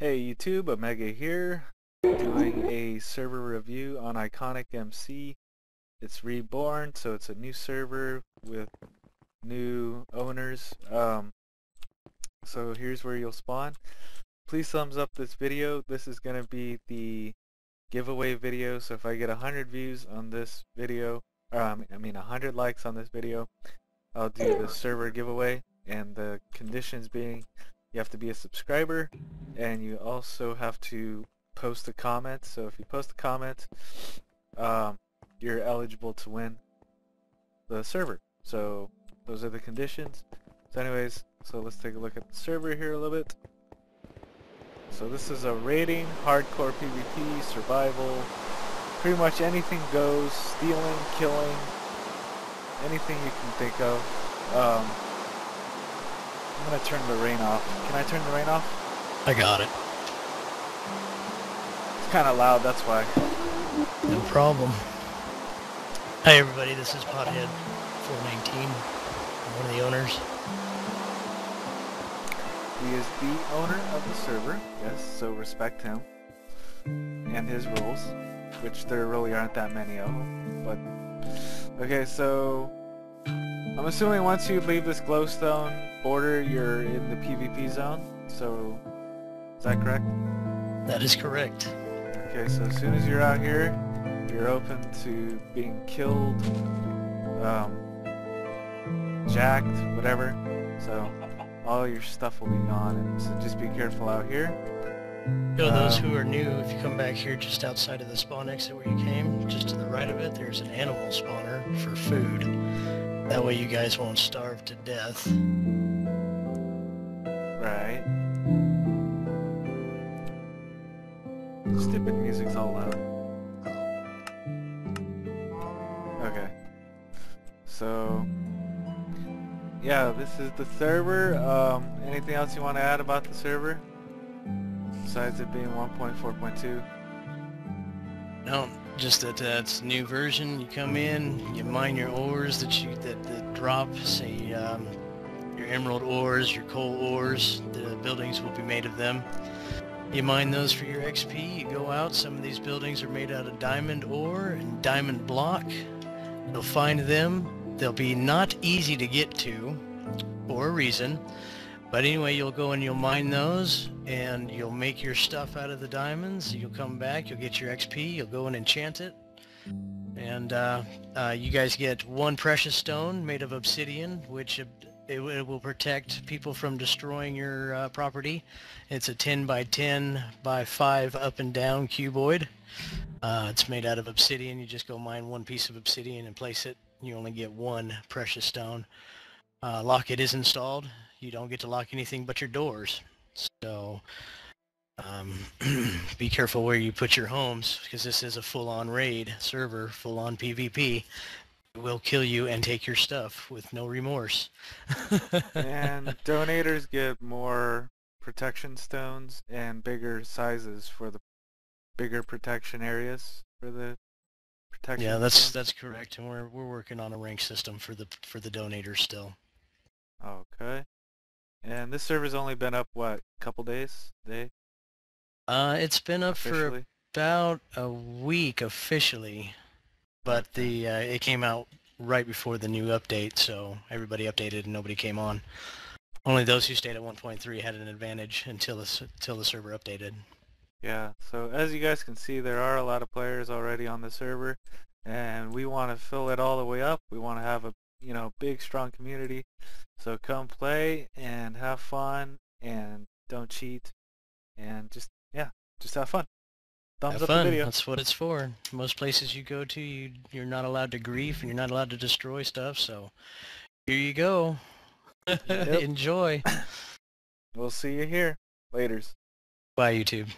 Hey YouTube, Omega here, doing a server review on Iconic MC. It's reborn, so it's a new server with new owners. Um, so here's where you'll spawn. Please thumbs up this video. This is going to be the giveaway video, so if I get 100 views on this video, um, I mean 100 likes on this video, I'll do the server giveaway, and the conditions being you have to be a subscriber and you also have to post a comment. So if you post a comment um, you're eligible to win the server. So those are the conditions. So anyways so let's take a look at the server here a little bit. So this is a raiding hardcore PvP survival. Pretty much anything goes stealing killing anything you can think of. Um, I'm gonna turn the rain off. Can I turn the rain off? I got it. It's kind of loud, that's why. No problem. Hi everybody, this is Pothead 419. I'm one of the owners. He is the owner of the server, yes, so respect him. And his rules, which there really aren't that many of them. But, okay, so I'm assuming once you leave this glowstone border, you're in the PvP zone. So, is that correct? That is correct. Okay, so as soon as you're out here, you're open to being killed, um, jacked, whatever. So, all your stuff will be gone, and so just be careful out here. So those who are new, if you come back here just outside of the spawn exit where you came, just to the right of it, there's an animal spawner for food. That way you guys won't starve to death. Right. Stupid music's all loud. Okay. So, yeah, this is the server. Um, anything else you want to add about the server? Besides it being 1.4.2? No, just that uh, it's new version. You come in, you mine your ores that you that, that drop, say um, your emerald ores, your coal ores. The buildings will be made of them. You mine those for your XP. You go out. Some of these buildings are made out of diamond ore and diamond block. You'll find them. They'll be not easy to get to, for a reason. But anyway, you'll go and you'll mine those, and you'll make your stuff out of the diamonds. You'll come back, you'll get your XP, you'll go and enchant it. And uh, uh, you guys get one precious stone made of obsidian, which it, it will protect people from destroying your uh, property. It's a 10 by 10 by 5 up and down cuboid. Uh, it's made out of obsidian. You just go mine one piece of obsidian and place it. You only get one precious stone. Uh, Lockette is installed you don't get to lock anything but your doors. So um, be careful where you put your homes because this is a full-on raid server, full-on PvP. It will kill you and take your stuff with no remorse. and donators get more protection stones and bigger sizes for the bigger protection areas for the protection. Yeah, that's that's correct, and we're we're working on a rank system for the for the donators still. Okay. And this server's only been up, what, a couple days? Day? Uh, it's been up officially? for about a week officially, but the uh, it came out right before the new update, so everybody updated and nobody came on. Only those who stayed at 1.3 had an advantage until the, until the server updated. Yeah, so as you guys can see, there are a lot of players already on the server, and we want to fill it all the way up. We want to have a you know, big, strong community. So come play and have fun and don't cheat and just, yeah, just have fun. Thumbs have up fun. the video. That's what it's for. Most places you go to, you, you're not allowed to grief and you're not allowed to destroy stuff. So here you go. Enjoy. We'll see you here. Laters. Bye, YouTube.